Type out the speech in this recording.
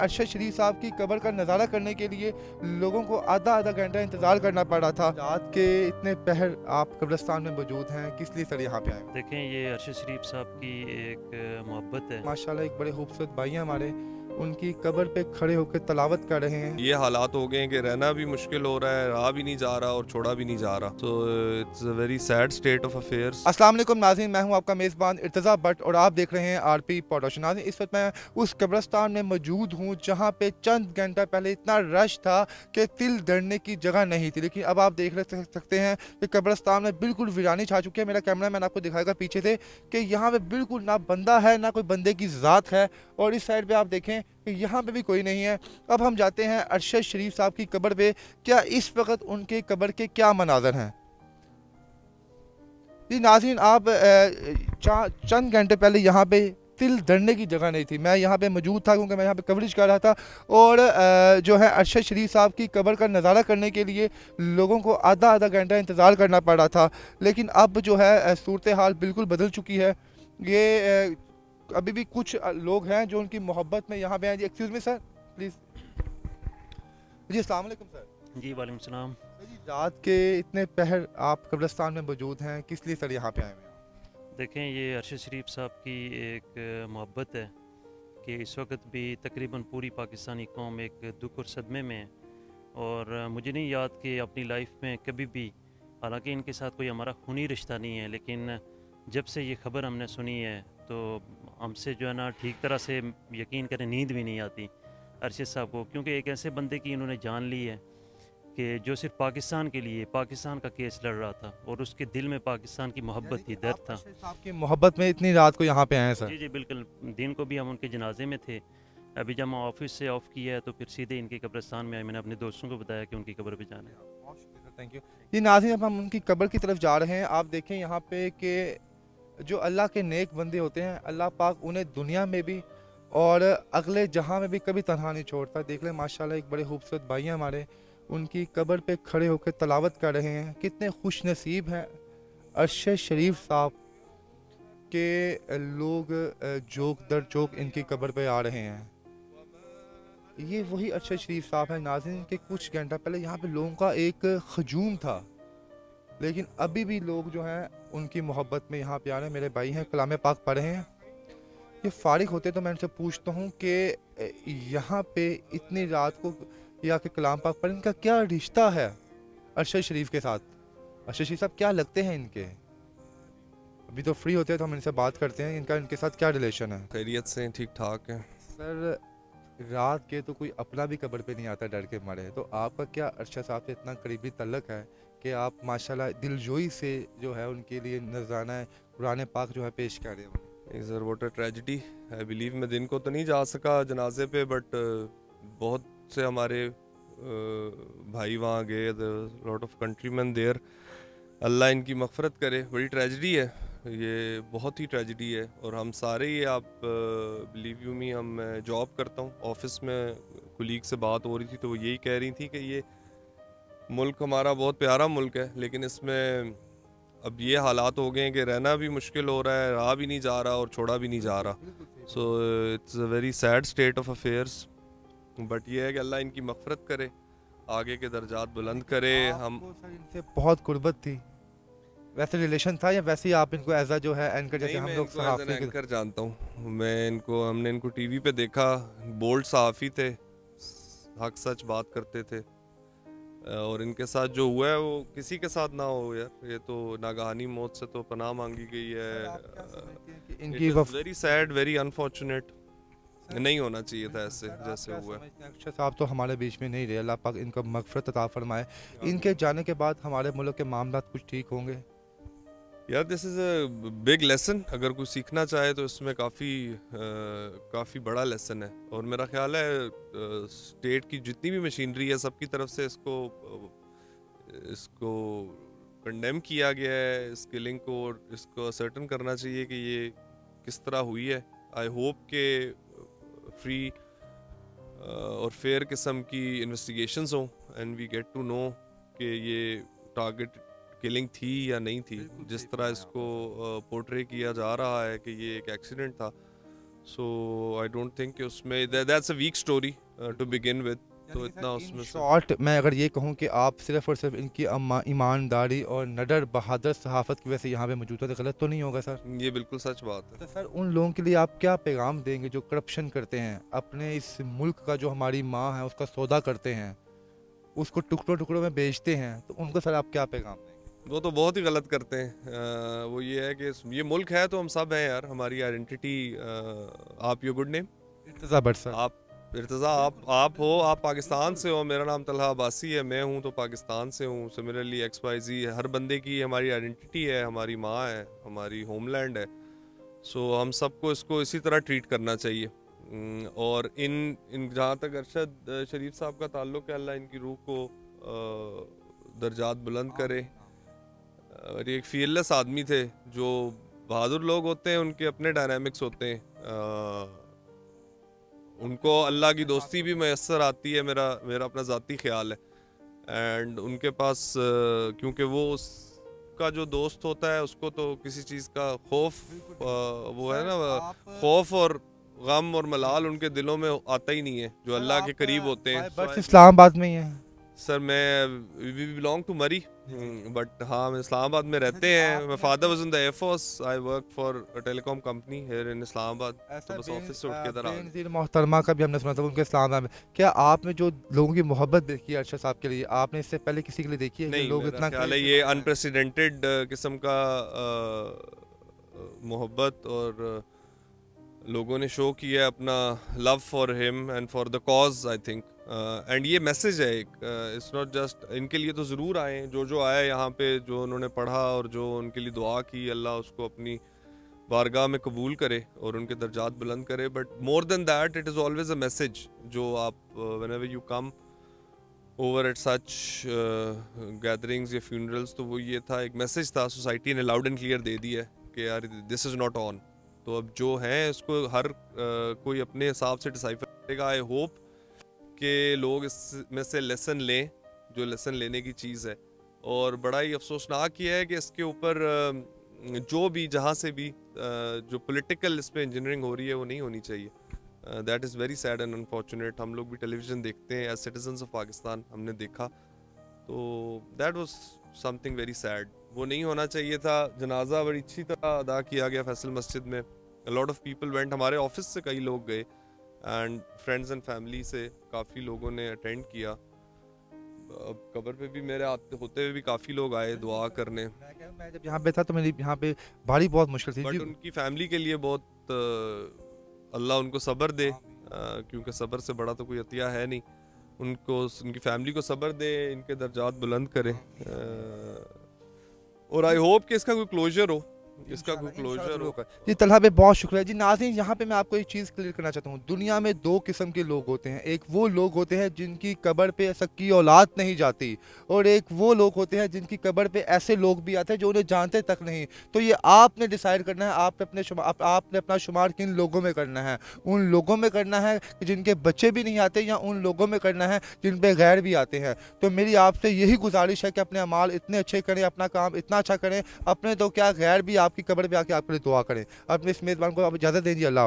अरशद शरीफ साहब की कबर का नज़ारा करने के लिए लोगों को आधा आधा घंटा इंतज़ार करना पड़ा था। रात के इतने पहर आप कब्रस्तान में मौजूद हैं किस लिए सर यहाँ पे आए? देखें ये अरशद शरीफ साहब की एक मोहब्बत है। माशाल्लाह एक बड़े खूबसूरत भाई हैं हमारे। उनकी कब्र पे खड़े होकर तलावत कर रहे हैं। ये हालात हो गए हैं कि रहना भी मुश्किल हो रहा है रहा भी नहीं जा रहा और छोड़ा भी नहीं जा रहा। तो it's a very sad state of affairs अस्सलाम वालेकुम नाज़रीन मैं हूँ आपका मेज़बान इर्तज़ा भट्ट और आप देख रहे हैं आरपी प्रोडक्शन नाज़रीन इस वक्त मैं उस कब्रस्तान में मौजूद हूँ जहाँ पे चंद घंटा पहले इतना रश था कि तिल धरने की जगह नहीं थी। लेकिन अब आप देख सकते हैं कि कब्रस्तान में बिल्कुल वीरानी छा चुकी है। मेरा कैमरा मैन आपको दिखाएगा पीछे से कि यहाँ पे बिल्कुल ना बंदा है ना कोई बंदे की ज़ात है। और इस साइड पर आप देखें यहाँ पे भी कोई नहीं है। अब हम जाते हैं अरशद शरीफ साहब की कब्र पे। क्या इस वक्त उनके कब्र के क्या मनाजर हैं? जी नाजीन आप चंद घंटे पहले यहाँ पे तिल धरने की जगह नहीं थी। मैं यहाँ पे मौजूद था क्योंकि मैं यहाँ पे कवरेज कर रहा था। और जो है अरशद शरीफ साहब की कब्र का नज़ारा करने के लिए लोगों को आधा आधा घंटा इंतज़ार करना पड़ था। लेकिन अब जो है सूरत हाल बिल्कुल बदल चुकी है। ये अभी भी कुछ लोग हैं जो उनकी मोहब्बत में यहाँ पे हैं। जी एक्सक्यूज़ मी सर प्लीज़ जी अस्सलाम वालेकुम सर जी वालेकुम सलाम। जी रात के इतने पहर आप कब्रस्तान में मौजूद हैं किस लिए सर यहाँ पे आए हैं? देखें ये अरशद शरीफ साहब की एक मोहब्बत है कि इस वक्त भी तकरीबन पूरी पाकिस्तानी कौम एक दुख और सदमे में है। और मुझे नहीं याद कि अपनी लाइफ में कभी भी हालाँकि इनके साथ कोई हमारा खूनी रिश्ता नहीं है लेकिन जब से ये खबर हमने सुनी है तो हमसे जो है ना ठीक तरह से यकीन करें नींद भी नहीं आती अरशद साहब को क्योंकि एक ऐसे बंदे की इन्होंने जान ली है कि जो सिर्फ़ पाकिस्तान के लिए पाकिस्तान का केस लड़ रहा था और उसके दिल में पाकिस्तान की मोहब्बत थी दर्द था। आपकी मोहब्बत में इतनी रात को यहाँ पे आए सर? जी जी बिल्कुल। दिन को भी हम उनके जनाजे में थे। अभी जब हम ऑफ़िस से ऑफ़ किया है तो फिर सीधे इनके कब्रस्तान में आए। मैंने अपने दोस्तों को बताया कि उनकी कब्र पर जाना है। थैंक यू जी नाजिन अब हम उनकी कब्र की तरफ़ जा रहे हैं। आप देखें यहाँ पे कि जो अल्लाह के नेक बंदे होते हैं, अल्लाह पाक उन्हें दुनिया में भी और अगले जहाँ में भी कभी तनहा नहीं छोड़ता। देख लें, माशाल्लाह, एक बड़े खूबसूरत भाई हैं हमारे। उनकी कब्र पे खड़े होकर तलावत कर रहे हैं। कितने खुश नसीब हैं। अरशद शरीफ साहब के लोग जोक दर जोक इनकी कब्र पे आ रहे हैं। ये वही अरशद शरीफ साहब हैं नाजिन के कुछ घंटा पहले यहाँ पे लोगों का एक हजूम था। लेकिन अभी भी लोग जो हैं उनकी मोहब्बत में यहाँ पे आ रहे हैं मेरे भाई हैं कलाम पाक पढ़े हैं। ये फारिग होते तो मैं उनसे पूछता हूँ कि यहाँ पे इतनी रात को या के कलाम पाक पढ़े इनका क्या रिश्ता है अरशद शरीफ के साथ? अरशद शरीफ साहब क्या लगते हैं इनके? अभी तो फ्री होते हैं तो हम इनसे बात करते हैं इनका इनके साथ क्या रिलेशन है? खैरियत से ठीक ठाक है। सर रात के तो कोई अपना भी कब्र पे नहीं आता डर के मारे। तो आपका क्या अरशद साहब से इतना करीबी तल्लक है कि आप माशाल्लाह दिलजोई से जो है उनके लिए नजराना है कुरान पाक जो है पेश कर रहे हैं। Sir what tragedy I believe मैं दिन को तो नहीं जा सका जनाजे पे बट बहुत से हमारे भाई वहाँ गए लॉट ऑफ़ कंट्री मैन देर अल्लाह इनकी मफफरत करे। बड़ी ट्रेजिडी है। ये बहुत ही ट्रेजिडी है। और हम सारे ये आप बिलीव यू मी हम जॉब करता हूँ। ऑफ़िस में कुलीग से बात हो रही थी तो वो यही कह रही थी कि ये मुल्क हमारा बहुत प्यारा मुल्क है लेकिन इसमें अब ये हालात हो गए हैं कि रहना भी मुश्किल हो रहा है रहा भी नहीं जा रहा और छोड़ा भी नहीं जा रहा। So it's a very sad state of affairs but ये है कि अल्लाह इनकी मफरत करे आगे के दर्जात बुलंद करे हम इनसे बहुत गुर्बत थी। वैसे रिलेशन था या वैसे ही आप इनको एज जो है एंकर जैसे हम लोग एंकर जानता हूँ। मैं इनको हमने इनको टीवी पे देखा बोल्ड सहाफ़ी थे हक सच बात करते थे। और इनके साथ जो हुआ है वो किसी के साथ ना हो यार। ये तो नागहानी मौत से तो पनाह मांगी गई है। इनकी वेरी सैड वेरी अनफॉर्चुनेट नहीं होना चाहिए था ऐसे जैसे हुआ अक्षर साहब तो हमारे बीच में नहीं रहे अल्लाह पाक इनका मगफरत अता फरमाए। इनके जाने के बाद हमारे मुल्क के मामला कुछ ठीक होंगे? यार this is a big lesson अगर कोई सीखना चाहे तो इसमें काफ़ी काफ़ी बड़ा लेसन है। और मेरा ख्याल है स्टेट की जितनी भी मशीनरी है, सबकी तरफ़ से इसको इसको कंडेम किया गया है इस किलिंग को और इसको सर्टन करना चाहिए कि ये किस तरह हुई है। आई होप के फ्री और फेयर किस्म की इन्वेस्टिगेशंस हों and we get to know कि ये टारगेट किलिंग थी या नहीं थी जिस तरह इसको पोर्ट्रे किया जा रहा है कि ये एक एक्सीडेंट था। सो आई डोंट थिंक उसमें that's a weak story to begin with तो इतना उसमें शॉर्ट मैं अगर ये कहूँ कि आप सिर्फ़ और सिर्फ़ इनकी अम्मा- ईमानदारी और नडर बहादुर सहाफत की वजह से यहाँ पे मौजूद है तो गलत तो नहीं होगा सर? ये बिल्कुल सच बात है। तो सर उन लोगों के लिए आप क्या पैगाम देंगे जो करप्शन करते हैं? अपने इस मुल्क का जो हमारी माँ है उसका सौदा करते हैं उसको टुकड़ों टुकड़ों में बेचते हैं तो उनको सर आप क्या पैगाम देंगे वो तो बहुत ही गलत करते हैं। अ, वो ये है कि ये मुल्क है तो हम सब हैं यार हमारी आइडेंटिटी आप your good name Irtaza sir. आप इर्तज़ा आप आप हो आप पाकिस्तान से हो मेरा नाम तलहा अब्बासी है मैं हूँ तो पाकिस्तान से हूँ। सिमिलरली एक्स वाई जी हर बंदे की हमारी आइडेंटिटी है हमारी माँ है हमारी होमलैंड है। सो हम सबको इसको इसी तरह ट्रीट करना चाहिए। और इन इन जहाँ तक अरशद शरीफ साहब का ताल्लुक है अल्लाह इनकी रूह को दर्जात बुलंद करे। और एक फीयरलेस आदमी थे जो बहादुर लोग होते हैं उनके अपने डायनामिक्स होते हैं। अ, उनको अल्लाह की दोस्ती भी मैसर आती है मेरा मेरा अपना ज़ाती ख्याल है। एंड उनके पास क्योंकि वो उसका जो दोस्त होता है उसको तो किसी चीज़ का खौफ वो है ना खौफ और गम और मलाल उनके दिलों में आता ही नहीं है जो अल्लाह के करीब होते हैं। इस्लामाबाद में ही है। सर मैं we belong to Murree but हाँ हम इस्लामाबाद में रहते हैं। My father was in the air force I work for a telecom company here in Islamabad तो बस ऑफ़िस से उठ के इधर आ मोहतरमा का भी हमने सुना था उनके इस्लामाबाद में। क्या आपने जो लोगों की मोहब्बत देखी है अरशद साहब के लिए आपने इससे पहले किसी के लिए देखी है नहीं लोग इतना ख्याल है ये अनप्रेसिडेंटेड किस्म का मोहब्बत और लोगों ने शो किया अपना love for him and for the cause I think and ये मैसेज है एक इट्स नॉट जस्ट इनके लिए तो ज़रूर आए जो जो आए यहाँ पे जो उन्होंने पढ़ा और जो उनके लिए दुआ की अल्लाह उसको अपनी बारगाह में कबूल करे और उनके दर्जात बुलंद करे। But more than that it is always a message जो आप whenever you come over at such gatherings या फ्यूनरल्स तो वो ये था एक मैसेज था सोसाइटी ने लाउड एंड क्लियर दे दिया है कि यार दिस इज़ नॉट ऑन तो अब जो है इसको हर uh, कोई अपने हिसाब से डिसाइफर करेगा आई होप कि लोग इसमें से लेसन लें, जो लेसन लेने की चीज़ है। और बड़ा ही अफसोसनाक ये है कि इसके ऊपर जो भी, जहाँ से भी जो पॉलिटिकल इस पर इंजीनियरिंग हो रही है, वो नहीं होनी चाहिए। That is very sad and unfortunate हम लोग भी टेलीविज़न देखते हैं एज सिटीजन ऑफ़ पाकिस्तान हमने देखा। तो that was something very sad वो नहीं होना चाहिए था। जनाजा बड़ी अच्छी तरह अदा किया गया फैसल मस्जिद में। लॉट ऑफ़ पीपल वेंट हमारे ऑफ़िस से कई लोग गए। एंड फ्रेंड्स एंड फैमिली से काफ़ी लोगों ने अटेंड किया। अब कबर पे भी मेरे आते होते हुए भी काफ़ी लोग आए दुआ करने। मैं जब यहाँ पे था तो मेरी यहाँ पे भारी बहुत मुश्किल थी। बट उनकी फैमिली के लिए बहुत अल्लाह उनको सब्र दे। क्योंकि सब्र से बड़ा तो कोई अतिया है नहीं। उनको उनकी फैमिली को सब्र दे इनके दर्जात बुलंद करे। और आई होप कि इसका कोई क्लोजर हो। इसका कोई क्लोजर हो जी तलहा भाई बहुत शुक्रिया। जी नाज़रीन यहाँ पे मैं आपको एक चीज़ क्लियर करना चाहता हूँ। दुनिया में दो किस्म के लोग होते हैं। एक वो लोग होते हैं जिनकी कबर पे सक्की औलाद नहीं जाती और एक वो लोग होते हैं जिनकी कबर पे ऐसे लोग भी आते हैं जो उन्हें जानते तक नहीं। तो ये आपने डिसाइड करना है आपने अपने आप, आपने अपना शुमार किन लोगों में करना है? उन लोगों में करना है कि जिनके बच्चे भी नहीं आते या उन लोगों में करना है जिन पे गैर भी आते हैं? तो मेरी आपसे यही गुजारिश है कि अपने अमाल इतने अच्छे करें अपना काम इतना अच्छा करें अपने तो क्या गैर भी आपकी कबर पे आके आपके लिए दुआ करें। अपने इस मेज़बान को आप इजाज़त दीजिए अल्लाह